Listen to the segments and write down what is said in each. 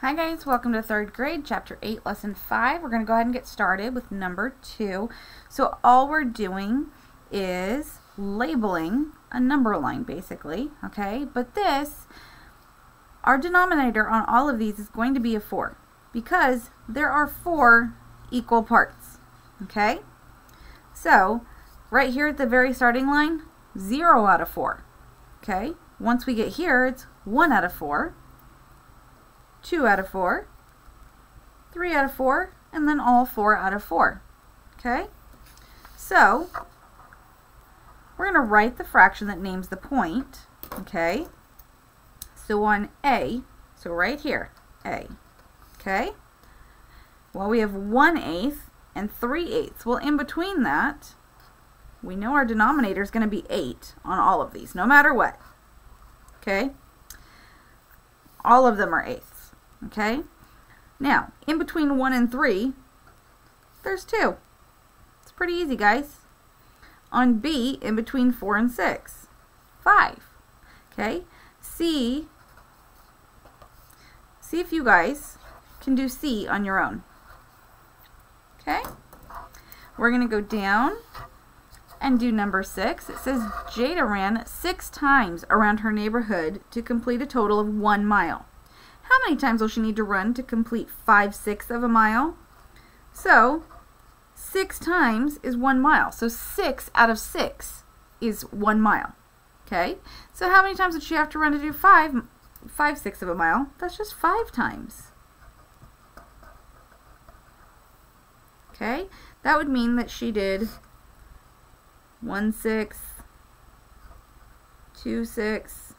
Hi guys, welcome to third grade, chapter 8, lesson 5. We're going to go ahead and get started with number 2. So all we're doing is labeling a number line basically, okay? But this, our denominator on all of these is going to be a 4 because there are four equal parts, okay? So right here at the very starting line, 0 out of 4, okay? Once we get here, it's 1 out of 4. 2 out of 4, 3 out of 4, and then all 4 out of 4. Okay? So, we're going to write the fraction that names the point. Okay? So on A, so right here, A. Okay? Well, we have 1 eighth and 3 eighths. Well, in between that, we know our denominator is going to be 8 on all of these, no matter what. Okay? All of them are eighths. Okay? Now, in between 1 and 3, there's 2. It's pretty easy, guys. On B, in between 4 and 6, 5. Okay? C, see if you guys can do C on your own. Okay? We're going to go down and do number 6. It says Jada ran 6 times around her neighborhood to complete a total of 1 mile. How many times will she need to run to complete 5 sixths of a mile? So, 6 times is 1 mile. So 6 out of 6 is 1 mile. Okay? So how many times would she have to run to do 5, 5 sixths of a mile? That's just 5 times. Okay? That would mean that she did 1 sixth, 2 sixths,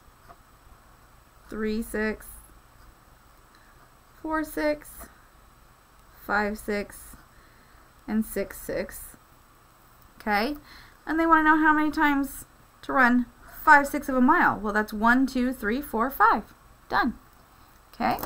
3 sixths, 4, 6, 5, 6, and 6, 6. Okay? And they want to know how many times to run 5, 6 of a mile. Well, that's 1, 2, 3, 4, 5. Done. Okay?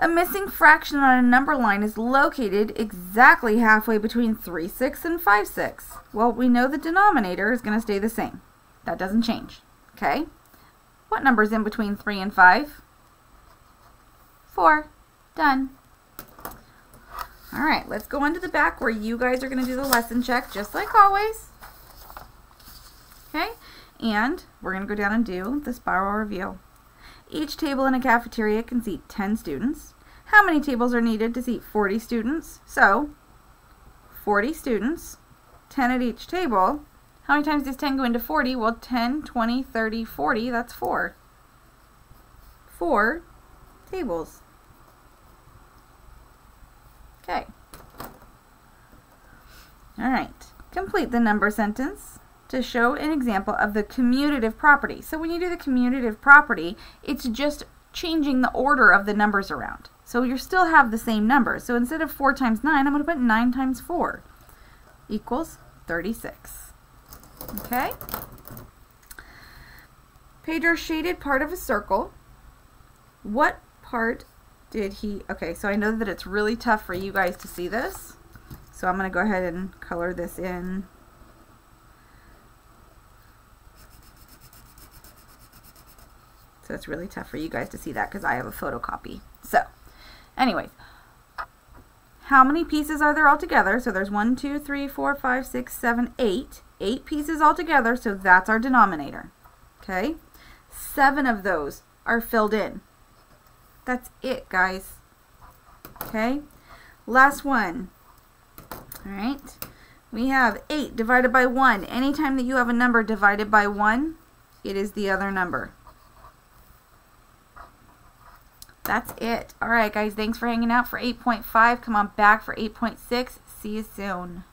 A missing fraction on a number line is located exactly halfway between 3, 6 and 5, 6. Well, we know the denominator is going to stay the same. That doesn't change. Okay? What number is in between 3 and 5? Four. Done. All right, let's go into the back where you guys are going to do the lesson check just like always. Okay, and we're going to go down and do the spiral review. Each table in a cafeteria can seat 10 students. How many tables are needed to seat 40 students? So, 40 students, 10 at each table. How many times does 10 go into 40? Well, 10, 20, 30, 40, that's 4. 4 tables. Okay. All right. Complete the number sentence to show an example of the commutative property. So when you do the commutative property, it's just changing the order of the numbers around. So you still have the same number. So instead of 4 times 9, I'm going to put 9 times 4 equals 36. Okay? Pedro shaded part of a circle. What part did he, okay, so I know that it's really tough for you guys to see this. So I'm going to go ahead and color this in. So it's really tough for you guys to see that because I have a photocopy. So, anyways, how many pieces are there altogether? So there's one, two, three, four, five, six, seven, eight. Eight pieces altogether, so that's our denominator. Okay? Seven of those are filled in. That's it, guys. Okay? Last one. All right? We have 8 divided by 1. Anytime that you have a number divided by 1, it is the other number. That's it. All right, guys. Thanks for hanging out for 8.5. Come on back for 8.6. See you soon.